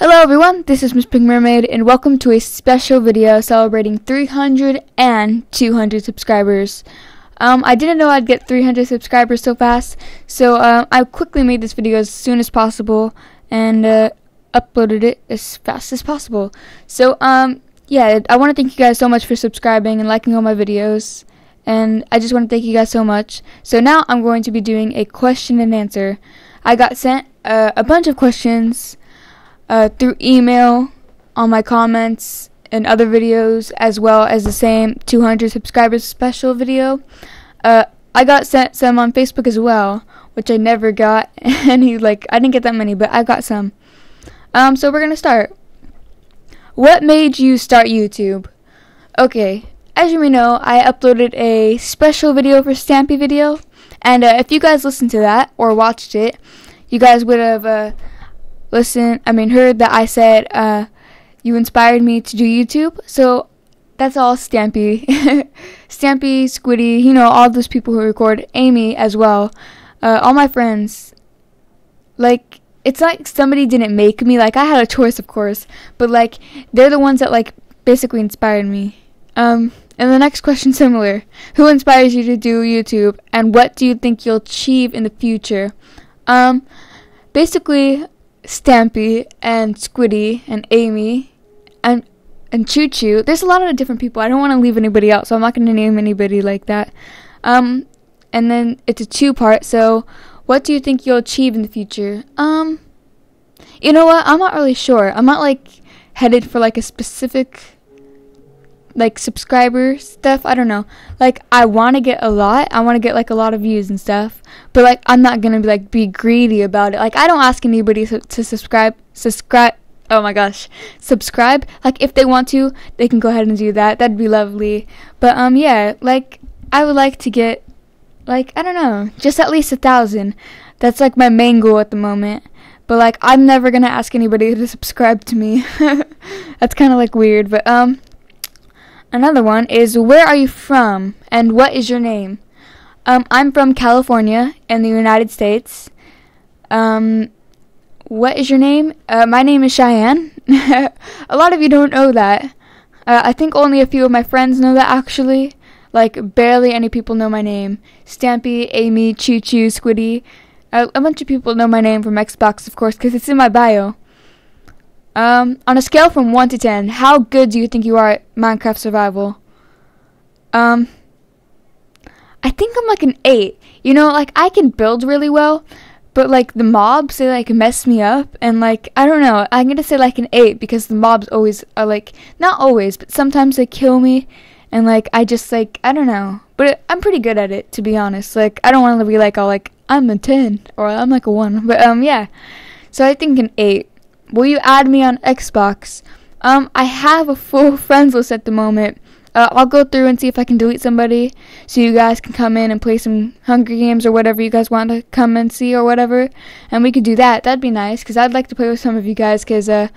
Hello everyone, this is Miss Pink Mermaid and welcome to a special video celebrating 300 and 200 subscribers. Um, I didn't know I'd get 300 subscribers so fast, so uh, I quickly made this video as soon as possible and uh, uploaded it as fast as possible. So, um, yeah, I want to thank you guys so much for subscribing and liking all my videos, and I just want to thank you guys so much. So now I'm going to be doing a question and answer. I got sent uh, a bunch of questions uh, through email on my comments and other videos, as well as the same 200 subscribers special video. Uh, I got sent some on Facebook as well, which I never got any. Like I didn't get that many, but I got some. Um, so we're gonna start. What made you start YouTube? Okay, as you may know, I uploaded a special video for Stampy Video, and uh, if you guys listened to that or watched it, you guys would have. Uh, listen, I mean, heard that I said uh, you inspired me to do YouTube. So that's all Stampy. Stampy, Squiddy, you know, all those people who record, Amy as well, uh, all my friends. Like, it's like somebody didn't make me. Like, I had a choice, of course, but like, they're the ones that like basically inspired me. Um, and the next question similar. Who inspires you to do YouTube and what do you think you'll achieve in the future? Um, basically, Stampy and Squiddy and Amy and and Choo Choo. There's a lot of different people. I don't want to leave anybody out, so I'm not going to name anybody like that. Um, and then it's a two part. So, what do you think you'll achieve in the future? Um, you know what? I'm not really sure. I'm not like headed for like a specific like subscriber stuff. I don't know. Like I want to get a lot. I want to get like a lot of views and stuff. But like I'm not gonna be like be greedy about it. Like I don't ask anybody to, to subscribe. Subscribe. Oh my gosh, subscribe. Like if they want to, they can go ahead and do that. That'd be lovely. But um yeah, like I would like to get like I don't know, just at least a thousand. That's like my main goal at the moment. But like I'm never gonna ask anybody to subscribe to me. That's kind of like weird. But um Another one is where are you from and what is your name? Um, I'm from California in the United States. Um, what is your name? Uh, my name is Cheyenne. a lot of you don't know that. Uh, I think only a few of my friends know that actually. Like, barely any people know my name. Stampy, Amy, Choo Choo, Squiddy. Uh, a bunch of people know my name from Xbox, of course, because it's in my bio. Um, on a scale from 1 to 10, how good do you think you are at Minecraft Survival? Um, I think I'm like an 8. You know, like I can build really well, but like the mobs, they like mess me up. And like, I don't know, I'm gonna say like an 8 because the mobs always are like, not always, but sometimes they kill me. And like, I just like, I don't know. But it, I'm pretty good at it, to be honest. Like, I don't want to be like, all like, I'm a 10 or I'm like a 1. But um, yeah. So I think an 8. Will you add me on Xbox? Um, I have a full friends list at the moment. Uh, I'll go through and see if I can delete somebody so you guys can come in and play some Hunger Games or whatever you guys want to come and see or whatever. And we could do that. That'd be nice because I'd like to play with some of you guys because uh,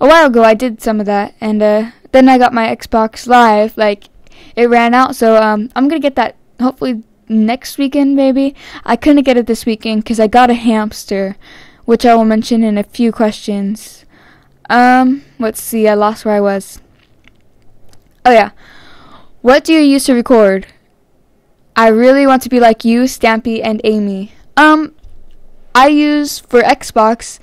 a while ago I did some of that. And uh, then I got my Xbox Live. Like, it ran out. So um, I'm going to get that hopefully next weekend, maybe. I couldn't get it this weekend because I got a hamster which I will mention in a few questions. Um, let's see, I lost where I was. Oh yeah. What do you use to record? I really want to be like you, Stampy, and Amy. Um, I use for Xbox,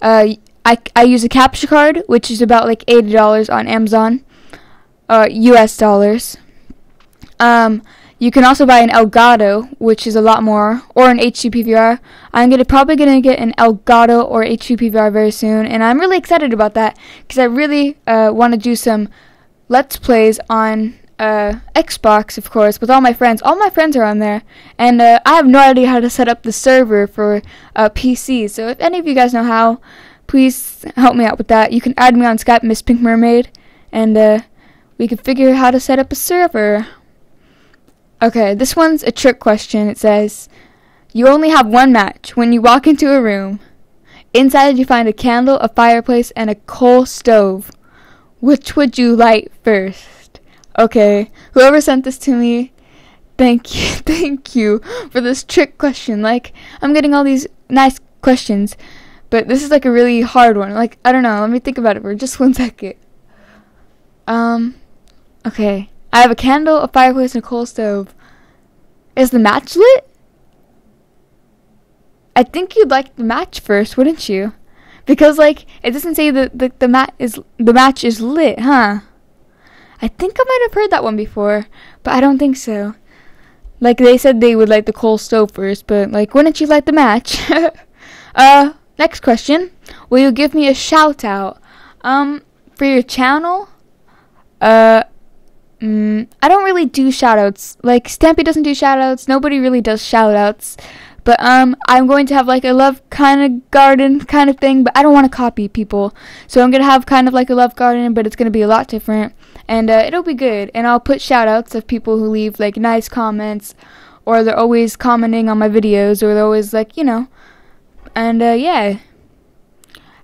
uh, I, I use a capture card, which is about like $80 on Amazon, uh, US dollars. Um, you can also buy an Elgato, which is a lot more, or an HD PVR. I'm gonna probably gonna get an Elgato or HD PVR very soon, and I'm really excited about that because I really uh, want to do some Let's Plays on uh, Xbox, of course, with all my friends. All my friends are on there, and uh, I have no idea how to set up the server for uh, PC. So if any of you guys know how, please help me out with that. You can add me on Skype, Miss Pink Mermaid, and uh, we can figure out how to set up a server. Okay, this one's a trick question. It says, You only have one match when you walk into a room. Inside, you find a candle, a fireplace, and a coal stove. Which would you light first? Okay, whoever sent this to me, thank you, thank you for this trick question. Like, I'm getting all these nice questions, But this is like a really hard one. Like I don't know. Let me think about it for just one second. Um, okay. I have a candle, a fireplace, and a coal stove. Is the match lit? I think you'd like the match first, wouldn't you? Because like it doesn't say that the the mat is the match is lit, huh? I think I might have heard that one before, but I don't think so. Like they said they would light the coal stove first, but like wouldn't you light the match? uh next question. Will you give me a shout out? Um for your channel? Uh mm, I don't really do shoutouts. Like Stampy doesn't do shoutouts. nobody really does shoutouts. But um, I'm going to have like a love kind of garden kind of thing, but I don't want to copy people. So I'm gonna have kind of like a love garden, but it's gonna be a lot different, and uh, it'll be good. And I'll put shoutouts of people who leave like nice comments, or they're always commenting on my videos, or they're always like you know, and uh, yeah.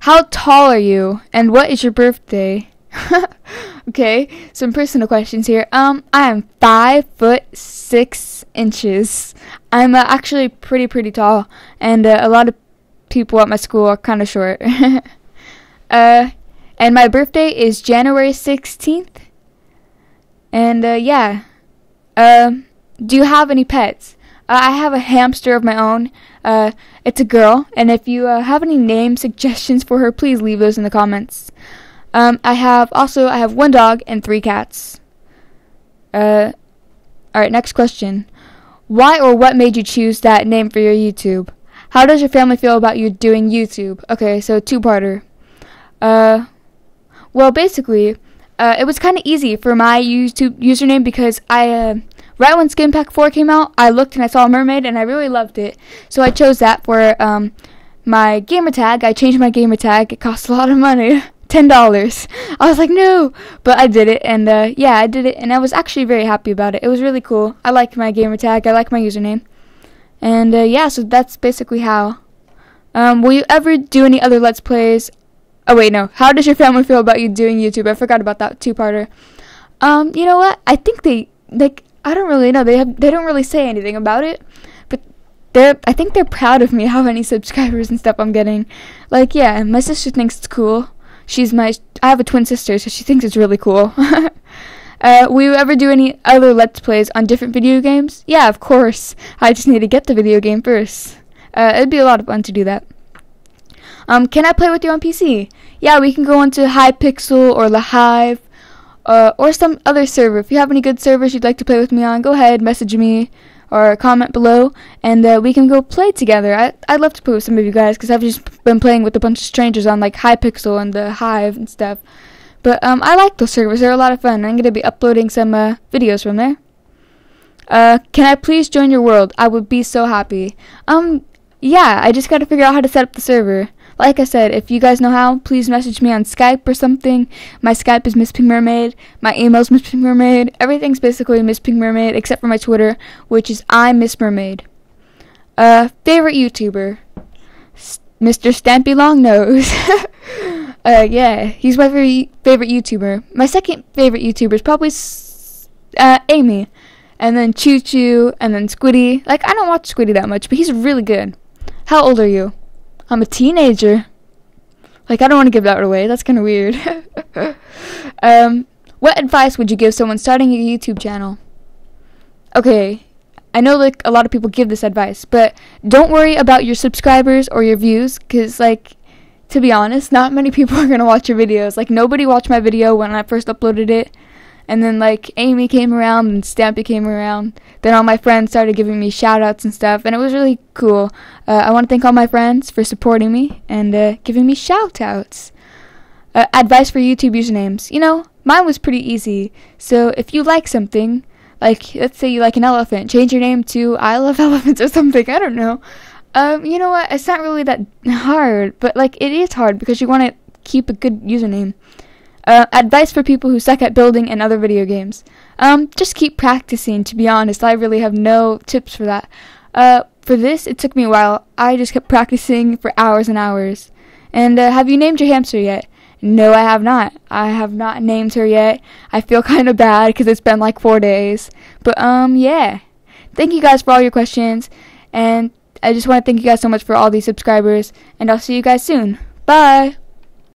How tall are you, and what is your birthday? okay, some personal questions here. Um, I am five foot six inches. I'm uh, actually pretty pretty tall, and uh, a lot of people at my school are kind of short. uh, and my birthday is January sixteenth. And uh, yeah, um, do you have any pets? Uh, I have a hamster of my own. Uh, it's a girl, and if you uh, have any name suggestions for her, please leave those in the comments. Um, I have also I have one dog and three cats. Uh, all right, next question. Why or what made you choose that name for your YouTube? How does your family feel about you doing YouTube? Okay, so two-parter. Uh, well, basically, uh, it was kind of easy for my YouTube username because I, uh, right when Skin Pack 4 came out, I looked and I saw a mermaid and I really loved it. So I chose that for um, my gamer tag. I changed my gamer tag. It cost a lot of money. ten dollars. I was like, no, but I did it, and uh, yeah, I did it, and I was actually very happy about it. It was really cool. I like my gamer tag. I like my username, and uh, yeah, so that's basically how. Um, will you ever do any other Let's Plays? Oh wait, no. How does your family feel about you doing YouTube? I forgot about that two-parter. Um, you know what? I think they like. I don't really know. They have. They don't really say anything about it but they're I think they're proud of me how many subscribers and stuff I'm getting. Like yeah, my sister thinks it's cool she's my I have a twin sister, so she thinks it's really cool. uh, will you ever do any other let's plays on different video games? Yeah, of course. I just need to get the video game first. Uh, it'd be a lot of fun to do that. Um, can I play with you on PC? Yeah, we can go into Hypixel or the Hive, uh, or some other server. If you have any good servers you'd like to play with me on, go ahead, message me or comment below, and uh, we can go play together. I, I'd love to play with some of you guys because I've just been playing with a bunch of strangers on like Hypixel and the Hive and stuff. But um, I like those servers; they're a lot of fun. I'm gonna be uploading some uh, videos from there. Uh, can I please join your world? I would be so happy. Um, yeah, I just gotta figure out how to set up the server. Like I said, if you guys know how, please message me on Skype or something. My Skype is Miss Pink Mermaid. My email is Miss Pink Mermaid. Everything's basically Miss Pink Mermaid except for my Twitter, which is I'm Miss Mermaid. Uh, favorite YouTuber, S- Mr. Stampy Longnose. uh, yeah, he's my very favorite YouTuber. My second favorite YouTuber is probably S- uh, Amy, and then Choo Choo, and then Squiddy. Like I don't watch Squiddy that much, but he's really good. How old are you? I'm a teenager. Like, I don't want to give that away. That's kind of weird. um, what advice would you give someone starting a YouTube channel? Okay, I know like a lot of people give this advice, but don't worry about your subscribers or your views, cause like, to be honest, not many people are gonna watch your videos. Like, nobody watched my video when I first uploaded it. And then like Amy came around and Stampy came around. Then all my friends started giving me shout outs and stuff, and it was really cool. Uh, I want to thank all my friends for supporting me and uh, giving me shout outs. Uh, advice for YouTube usernames. You know, mine was pretty easy. So if you like something, like let's say you like an elephant, change your name to I love elephants or something. I don't know. Um, you know what? It's not really that hard, but like it is hard because you want to keep a good username. Uh, advice for people who suck at building and other video games. Um, just keep practicing. To be honest, I really have no tips for that. Uh, for this, it took me a while. I just kept practicing for hours and hours. And uh, have you named your hamster yet? No, I have not. I have not named her yet. I feel kind of bad because it's been like four days. But um, yeah. Thank you guys for all your questions, and I just want to thank you guys so much for all these subscribers, and I'll see you guys soon. Bye!